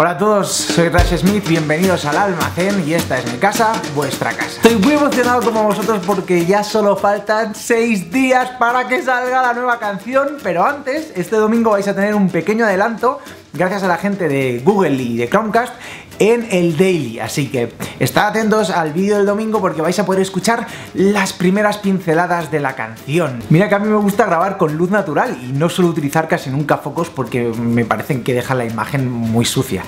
Hola a todos, soy Rash Smith, bienvenidos al almacén y esta es mi casa, vuestra casa. Estoy muy emocionado como vosotros porque ya solo faltan 6 días para que salga la nueva canción, pero antes, este domingo vais a tener un pequeño adelanto gracias a la gente de Google y de Chromecast en el daily. Así que estad atentos al vídeo del domingo porque vais a poder escuchar las primeras pinceladas de la canción. Mira que a mí me gusta grabar con luz natural y no suelo utilizar casi nunca focos porque me parecen que deja la imagen muy sucia.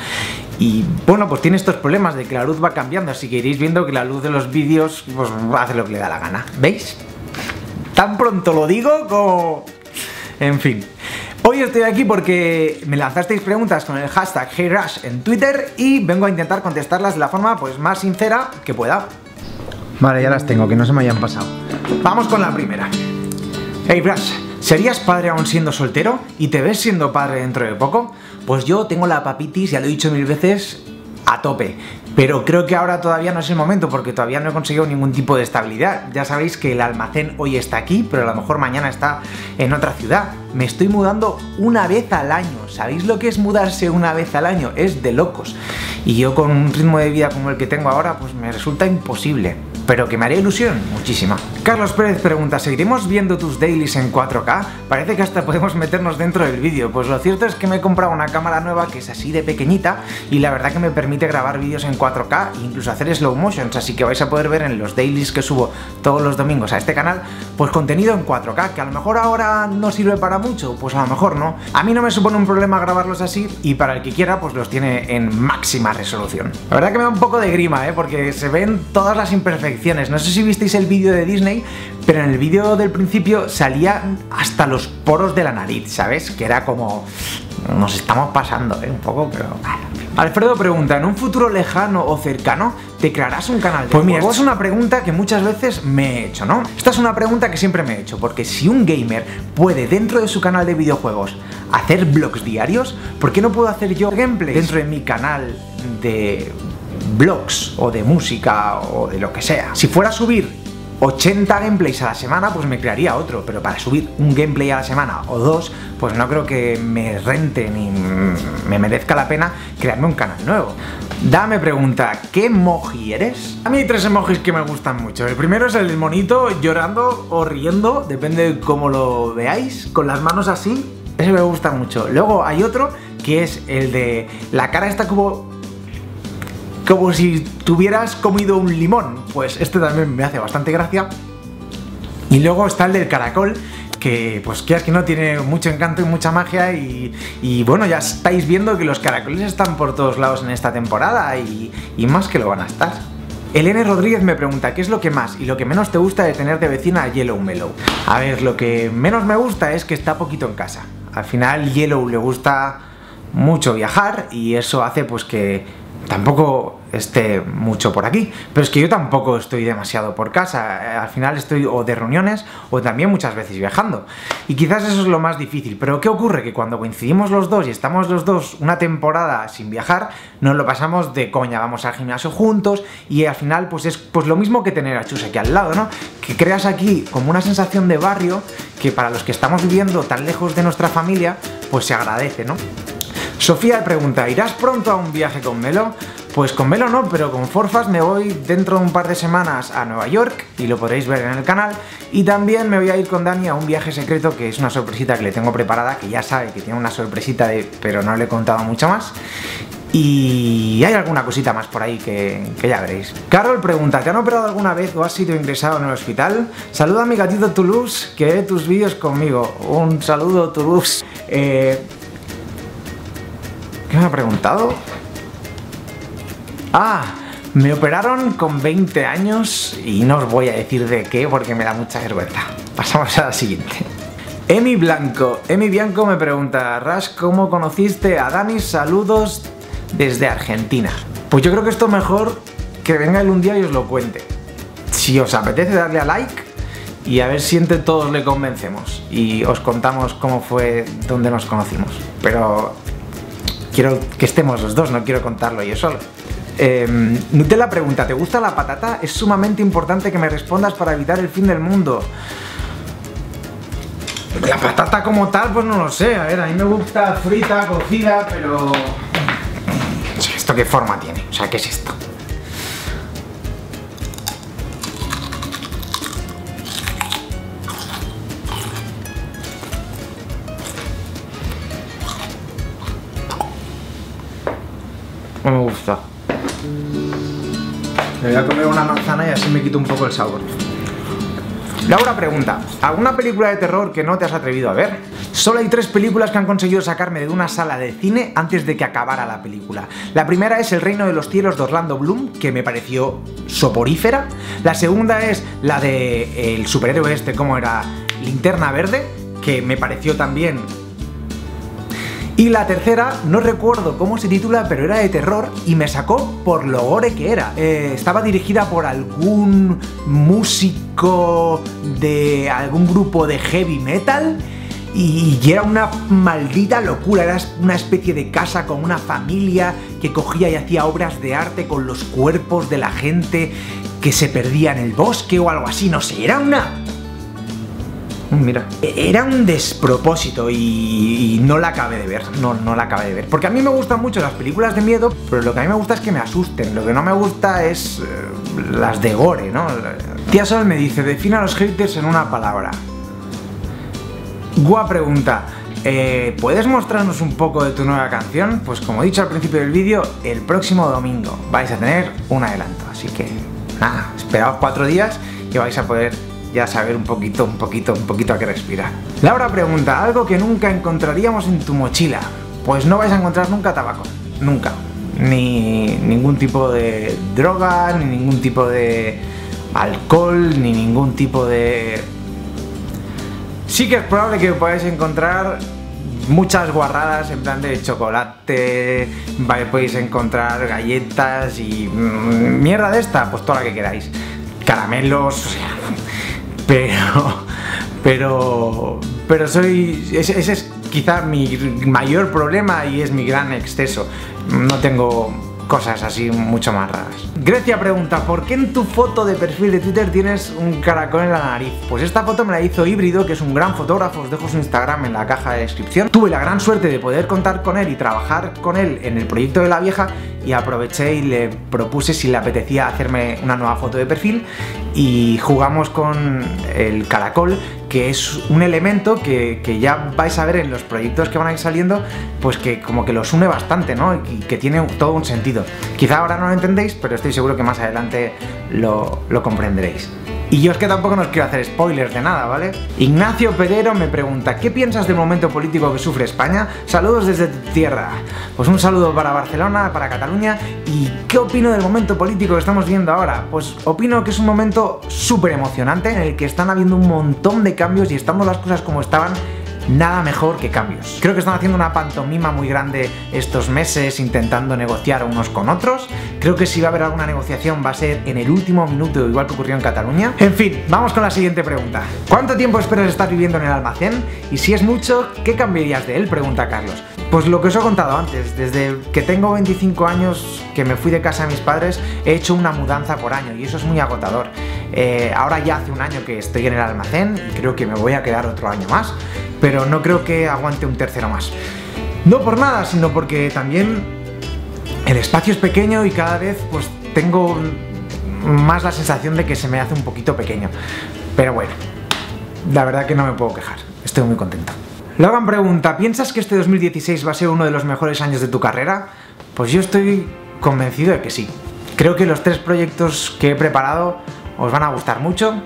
Y bueno, pues tiene estos problemas de que la luz va cambiando, así que iréis viendo que la luz de los vídeos pues hace lo que le da la gana. ¿Veis? Tan pronto lo digo como... En fin. Hoy estoy aquí porque me lanzasteis preguntas con el hashtag HeyRush en Twitter y vengo a intentar contestarlas de la forma pues más sincera que pueda. Vale, ya las tengo, que no se me hayan pasado. Vamos con la primera. Hey Rush, ¿serías padre aún siendo soltero? ¿Y te ves siendo padre dentro de poco? Pues yo tengo la papitis, ya lo he dicho mil veces, a tope. Pero creo que ahora todavía no es el momento porque todavía no he conseguido ningún tipo de estabilidad. Ya sabéis que el almacén hoy está aquí, pero a lo mejor mañana está en otra ciudad. Me estoy mudando una vez al año. ¿Sabéis lo que es mudarse una vez al año? Es de locos. Y yo con un ritmo de vida como el que tengo ahora, pues me resulta imposible pero que me haría ilusión, muchísima. Carlos Pérez pregunta, ¿seguiremos viendo tus dailies en 4K? Parece que hasta podemos meternos dentro del vídeo, pues lo cierto es que me he comprado una cámara nueva que es así de pequeñita y la verdad que me permite grabar vídeos en 4K e incluso hacer slow motions, así que vais a poder ver en los dailies que subo todos los domingos a este canal, pues contenido en 4K, que a lo mejor ahora no sirve para mucho, pues a lo mejor no. A mí no me supone un problema grabarlos así y para el que quiera pues los tiene en máxima resolución. La verdad que me da un poco de grima, ¿eh? porque se ven todas las imperfecciones no sé si visteis el vídeo de Disney, pero en el vídeo del principio salía hasta los poros de la nariz, ¿sabes? Que era como... Nos estamos pasando, ¿eh? Un poco, pero... Alfredo pregunta, ¿en un futuro lejano o cercano te crearás un canal de Pues mira, esta es una pregunta que muchas veces me he hecho, ¿no? Esta es una pregunta que siempre me he hecho, porque si un gamer puede dentro de su canal de videojuegos hacer vlogs diarios, ¿por qué no puedo hacer yo gameplay dentro de mi canal de blogs o de música o de lo que sea. Si fuera a subir 80 gameplays a la semana, pues me crearía otro, pero para subir un gameplay a la semana o dos, pues no creo que me rente ni me merezca la pena crearme un canal nuevo. Dame pregunta, ¿qué emoji eres? A mí hay tres emojis que me gustan mucho. El primero es el monito llorando o riendo, depende de cómo lo veáis, con las manos así. Ese me gusta mucho. Luego hay otro que es el de la cara está como como si tuvieras comido un limón. Pues este también me hace bastante gracia. Y luego está el del caracol, que pues que no tiene mucho encanto y mucha magia y, bueno, ya estáis viendo que los caracoles están por todos lados en esta temporada y, y más que lo van a estar. Elena Rodríguez me pregunta, ¿qué es lo que más y lo que menos te gusta de tener de vecina a Yellow Mellow? A ver, lo que menos me gusta es que está poquito en casa. Al final Yellow le gusta mucho viajar y eso hace pues que tampoco esté mucho por aquí, pero es que yo tampoco estoy demasiado por casa, al final estoy o de reuniones o también muchas veces viajando. Y quizás eso es lo más difícil, pero ¿qué ocurre? Que cuando coincidimos los dos y estamos los dos una temporada sin viajar, nos lo pasamos de coña, vamos al gimnasio juntos y al final pues es pues lo mismo que tener a Chus aquí al lado, ¿no? Que creas aquí como una sensación de barrio que para los que estamos viviendo tan lejos de nuestra familia, pues se agradece, ¿no? Sofía pregunta, ¿irás pronto a un viaje con Melo? Pues con Melo no, pero con Forfas me voy dentro de un par de semanas a Nueva York y lo podréis ver en el canal. Y también me voy a ir con Dani a un viaje secreto que es una sorpresita que le tengo preparada, que ya sabe que tiene una sorpresita de... pero no le he contado mucho más. Y hay alguna cosita más por ahí que, ya veréis. Carol pregunta, ¿te han operado alguna vez o has sido ingresado en el hospital? Saluda a mi gatito Toulouse que ve tus vídeos conmigo. Un saludo Toulouse. Eh, ¿Qué me ha preguntado? Ah, me operaron con 20 años y no os voy a decir de qué porque me da mucha vergüenza. Pasamos a la siguiente. Emi Blanco. Emi Bianco me pregunta, Rash, ¿cómo conociste a Dani? Saludos desde Argentina. Pues yo creo que esto mejor que venga él un día y os lo cuente. Si os apetece darle a like y a ver si entre todos le convencemos y os contamos cómo fue donde nos conocimos. Pero quiero que estemos los dos, no quiero contarlo yo solo. Eh, Nutella pregunta, ¿te gusta la patata? Es sumamente importante que me respondas para evitar el fin del mundo. La patata como tal, pues no lo sé. A ver, a mí me gusta frita, cocida, pero... ¿Esto qué forma tiene? O sea, ¿qué es esto? No me gusta. Me voy a comer una manzana y así me quito un poco el sabor. Laura pregunta, ¿alguna película de terror que no te has atrevido a ver? Solo hay tres películas que han conseguido sacarme de una sala de cine antes de que acabara la película. La primera es El Reino de los Cielos de Orlando Bloom, que me pareció soporífera. La segunda es la de el superhéroe este, ¿cómo era? Linterna Verde, que me pareció también y la tercera, no recuerdo cómo se titula, pero era de terror y me sacó por lo gore que era. Eh, estaba dirigida por algún músico de algún grupo de heavy metal y, era una maldita locura, era una especie de casa con una familia que cogía y hacía obras de arte con los cuerpos de la gente que se perdía en el bosque o algo así, no sé, era una mira. Era un despropósito y, no la acabé de ver. No, no la acabé de ver. Porque a mí me gustan mucho las películas de miedo, pero lo que a mí me gusta es que me asusten. Lo que no me gusta es eh, las de gore, ¿no? Tía Sol me dice, defina a los haters en una palabra. Gua pregunta, eh, ¿puedes mostrarnos un poco de tu nueva canción? Pues como he dicho al principio del vídeo, el próximo domingo vais a tener un adelanto. Así que nada, esperaos cuatro días y vais a poder ya saber un poquito, un poquito, un poquito a qué respirar. Laura pregunta, algo que nunca encontraríamos en tu mochila. Pues no vais a encontrar nunca tabaco, nunca. Ni ningún tipo de droga, ni ningún tipo de alcohol, ni ningún tipo de... Sí que es probable que podáis encontrar muchas guarradas en plan de chocolate, podéis encontrar galletas y mm, mierda de esta, pues toda la que queráis. Caramelos, o sea, pero, pero, pero soy, ese, es quizá mi mayor problema y es mi gran exceso. No tengo cosas así mucho más raras. Grecia pregunta, ¿por qué en tu foto de perfil de Twitter tienes un caracol en la nariz? Pues esta foto me la hizo Híbrido, que es un gran fotógrafo, os dejo su Instagram en la caja de descripción. Tuve la gran suerte de poder contar con él y trabajar con él en el proyecto de la vieja y aproveché y le propuse si le apetecía hacerme una nueva foto de perfil y jugamos con el caracol que es un elemento que, ya vais a ver en los proyectos que van a ir saliendo, pues que como que los une bastante, ¿no? Y que tiene todo un sentido. Quizá ahora no lo entendéis, pero estoy seguro que más adelante lo, lo comprenderéis. Y yo es que tampoco nos quiero hacer spoilers de nada, ¿vale? Ignacio Pedero me pregunta, ¿qué piensas del momento político que sufre España? Saludos desde tu tierra. Pues un saludo para Barcelona, para Cataluña. ¿Y qué opino del momento político que estamos viendo ahora? Pues opino que es un momento súper emocionante en el que están habiendo un montón de cambios y estamos las cosas como estaban nada mejor que cambios. Creo que están haciendo una pantomima muy grande estos meses intentando negociar unos con otros. Creo que si va a haber alguna negociación va a ser en el último minuto, igual que ocurrió en Cataluña. En fin, vamos con la siguiente pregunta. ¿Cuánto tiempo esperas estar viviendo en el almacén? Y si es mucho, ¿qué cambiarías de él? Pregunta Carlos. Pues lo que os he contado antes, desde que tengo 25 años que me fui de casa de mis padres, he hecho una mudanza por año y eso es muy agotador. Eh, ahora ya hace un año que estoy en el almacén y creo que me voy a quedar otro año más pero no creo que aguante un tercero más. No por nada, sino porque también el espacio es pequeño y cada vez pues tengo más la sensación de que se me hace un poquito pequeño. Pero bueno, la verdad que no me puedo quejar, estoy muy contento. Logan pregunta, ¿piensas que este 2016 va a ser uno de los mejores años de tu carrera? Pues yo estoy convencido de que sí. Creo que los tres proyectos que he preparado os van a gustar mucho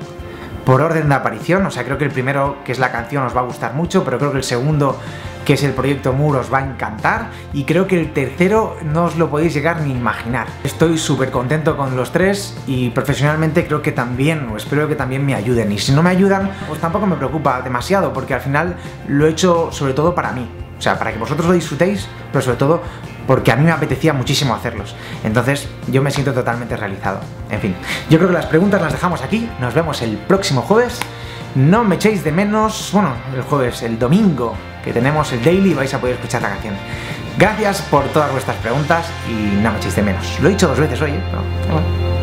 por orden de aparición, o sea, creo que el primero, que es la canción, os va a gustar mucho, pero creo que el segundo, que es el proyecto Mur, os va a encantar, y creo que el tercero no os lo podéis llegar ni imaginar. Estoy súper contento con los tres, y profesionalmente creo que también, o espero que también me ayuden, y si no me ayudan, pues tampoco me preocupa demasiado, porque al final lo he hecho sobre todo para mí, o sea, para que vosotros lo disfrutéis, pero sobre todo porque a mí me apetecía muchísimo hacerlos. Entonces yo me siento totalmente realizado. En fin, yo creo que las preguntas las dejamos aquí. Nos vemos el próximo jueves. No me echéis de menos, bueno, el jueves, el domingo, que tenemos el daily, vais a poder escuchar la canción. Gracias por todas vuestras preguntas y no me echéis de menos. Lo he dicho dos veces hoy, ¿eh?